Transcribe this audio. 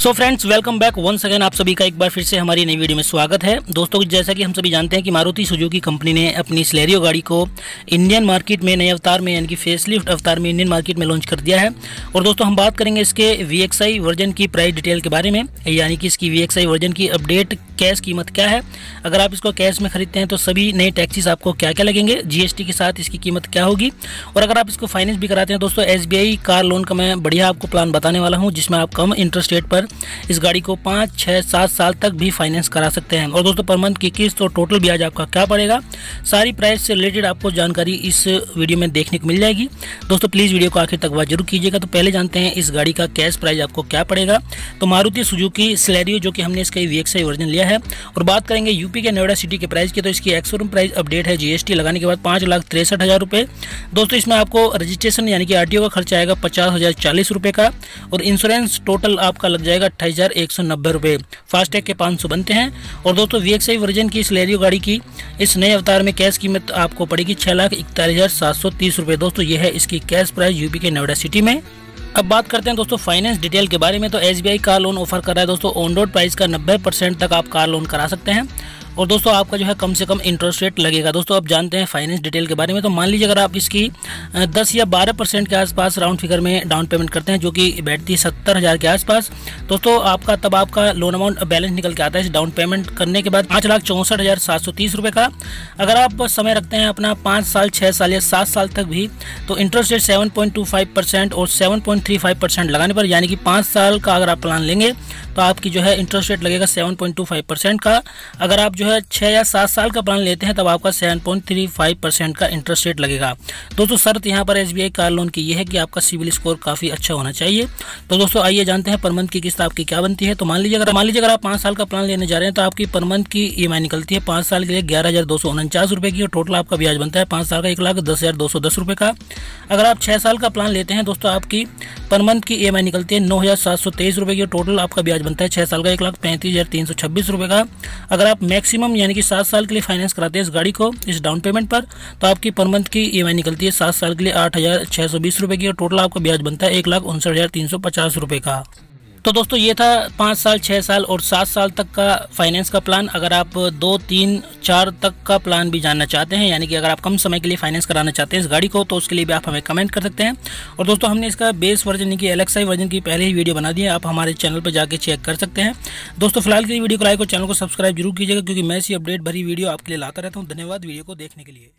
So friends welcome back one second आप सभी का एक बार फिर से हमारी नई वीडियो में स्वागत है। दोस्तों, जैसा कि हम सभी जानते हैं कि मारुति सुजुकी कंपनी ने अपनी स्लेरियो गाड़ी को इंडियन मार्केट में, नए अवतार में, यानी कि फेसलिफ्ट अवतार में इंडियन मार्केट में लॉन्च कर दिया है। और दोस्तों, हम बात करेंगे इसके VXI वर्जन की प्राइस डिटेल के बारे में, यानी कि इसकी VXI वर्जन की अपडेट कैश कीमत क्या है। अगर आप इसको कैश में खरीदते हैं तो सभी नए टैक्सीज आपको क्या क्या लगेंगे जीएसटी के साथ इसकी कीमत क्या होगी। और अगर आप इसको फाइनेंस भी कराते हैं, दोस्तों SBI कार लोन का मैं बढ़िया आपको प्लान बताने वाला हूँ, जिसमें आप कम इंटरेस्ट रेट पर इस गाड़ी को पाँच छः सात साल तक भी फाइनेंस करा सकते हैं। और दोस्तों पर मंथ की किस्त और टोटल ब्याज आपका क्या पड़ेगा? सारी प्राइस से रिलेटेड आपको जानकारी इस वीडियो में देखने को मिल जाएगी। दोस्तों प्लीज़ वीडियो को आखिर तक वह ज़रूर कीजिएगा। तो पहले जानते हैं इस गाड़ी का कैश प्राइस आपको क्या पड़ेगा। तो मारुति सुजुकी स्लैरियो जो कि हमने इसका वी वर्जन लिया है। और बात करेंगे यूपी के नोएडा सिटी के प्राइस की तो इसकी एक्सोरूम प्राइस अपडेट है जीएसटी लगाने के बाद पाँच लाख तिरसठ हज़ार रुपये दोस्तों, इसमें आपको रजिस्ट्रेशन यानी कि आरटीओ का खर्चा आएगा पचास हज़ार चालीस रुपये का। और इंश्योरेंस टोटल आपका लग जाएगा अट्ठाईस हज़ार एक सौ नब्बे रुपये। फास्टैग के पाँच सौ बनते हैं। और दोस्तों वी एक्स आई वर्जन की इस लेरियो गाड़ी की इस नए अवतार में कैश कीमत आपको पड़ेगी छः लाख इकतालीस हज़ार सात सौ तीस रुपये। दोस्तों ये है इसकी कैश प्राइस यूपी के नोएडा सिटी में। अब बात करते हैं दोस्तों फाइनेंस डिटेल के बारे में। तो एसबीआई कार लोन ऑफ़र कर रहा है दोस्तों। ऑन रोड प्राइस का 90 परसेंट तक आप कार लोन करा सकते हैं। और दोस्तों, आपका जो है कम से कम इंटरेस्ट रेट लगेगा। दोस्तों, आप जानते हैं फाइनेंस डिटेल के बारे में तो मान लीजिए अगर आप इसकी 10 या 12 परसेंट के आसपास राउंड फिगर में डाउन पेमेंट करते हैं, जो कि बैठती है सत्तर हज़ार के आसपास, दोस्तों, आपका, तब आपका लोन अमाउंट बैलेंस निकल के आता है इस डाउन पेमेंट करने के बाद पाँच लाख चौंसठ हज़ार सात सौ तीस रुपये का। अगर आप समय रखते हैं अपना पाँच साल छः साल या सात साल तक भी तो interest rate seven point two five percent और seven point three five percent लगाने पर, यानी कि पाँच साल का अगर आप प्लान लेंगे तो आपकी जो है इंटरेस्ट रेट लगेगा seven point two five percent का। अगर आप जो है छः या सात साल का प्लान लेते हैं, तब आपका seven point three five percent का इंटरेस्ट रेट लगेगा। दोस्तों, शर्त यहाँ पर एस कार लोन की ये है कि आपका सिविल स्कोर काफ़ी अच्छा होना चाहिए। तो दोस्तों, आइए जानते हैं पर मंथ की किस्त आपकी क्या बनती है। तो मान लीजिए, अगर मान लीजिए, अगर आप पाँच साल का प्लान लेने जा रहे हैं तो आपकी पर मंथ की ई निकलती है पाँच साल के लिए ग्यारह की, और टोटल आपका ब्याज बनता है पाँच साल का एक का। अगर आप छः साल का प्लान लेते हैं, दोस्तों, आपकी पर मंथ की ई निकलती है नौ हज़ार सात की टोटल आपका ब्याज बनता है छः साल का एक लाख पैंतीस हज़ार तीन सौ छब्बीस रुपये का। अगर आप मैक्सिमम यानी कि सात साल के लिए फाइनेंस कराते हैं इस गाड़ी को, इस डाउन पेमेंट पर। तो आपकी पर मंथ की EMI निकलती है सात साल के लिए आठ हज़ार सौ बीस की और टोटल आपका ब्याज बनता है एक लाख उनसठ हज़ार तीन सौ पचास रुपये का। तो दोस्तों, ये था पाँच साल छः साल और सात साल तक का फाइनेंस का प्लान अगर आप दो, तीन, चार तक का प्लान भी जानना चाहते हैं, यानी कि अगर आप कम समय के लिए फाइनेंस कराना चाहते हैं इस गाड़ी को तो उसके लिए भी आप हमें कमेंट कर सकते हैं। और दोस्तों, हमने इसका बेस वर्जन यानी कि एलेक्साई वर्जन की पहले ही वीडियो बना दी है, आप हमारे चैनल पर जाकर चेक कर सकते हैं। दोस्तों, फ़िलहाल के लिए वीडियो को लाइक और चैनल को सब्सक्राइब ज़रूर कीजिएगा, क्योंकि मैं ऐसी अपडेट भरी वीडियो आपके लिए लाता रहता हूँ। धन्यवाद वीडियो को देखने के लिए।